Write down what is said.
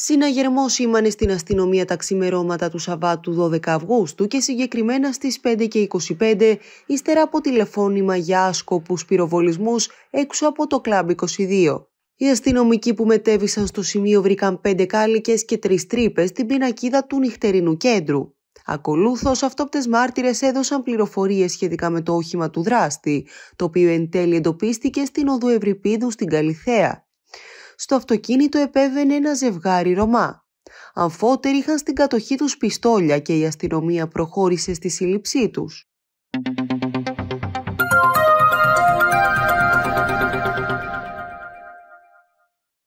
Συναγερμό σήμανε στην αστυνομία τα ξημερώματα του Σαββάτου 12 Αυγούστου και συγκεκριμένα στις 5 και 25 ύστερα από τηλεφώνημα για άσκοπους πυροβολισμούς έξω από το κλαμπ 22. Οι αστυνομικοί που μετέβησαν στο σημείο βρήκαν πέντε κάλικες και τρεις τρύπες στην πινακίδα του νυχτερινού κέντρου. Ακολούθως, αυτόπτες μάρτυρες έδωσαν πληροφορίες σχετικά με το όχημα του δράστη, το οποίο εν τέλει εντοπίστηκε στην οδού Ευρυπίδου στην Καλιθέα. Στο αυτοκίνητο επέβαινε ένα ζευγάρι Ρωμά. Αμφότεροι είχαν στην κατοχή τους πιστόλια και η αστυνομία προχώρησε στη σύλληψή τους.